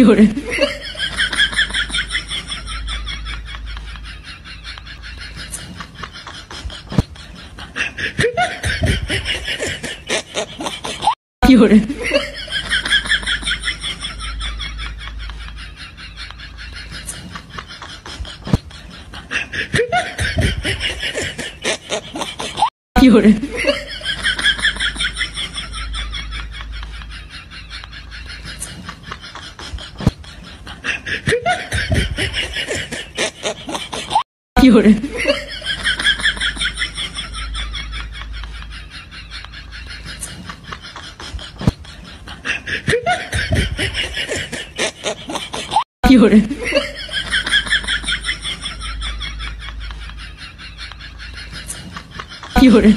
Urine. Urine. Urine. 有人，有人，有人，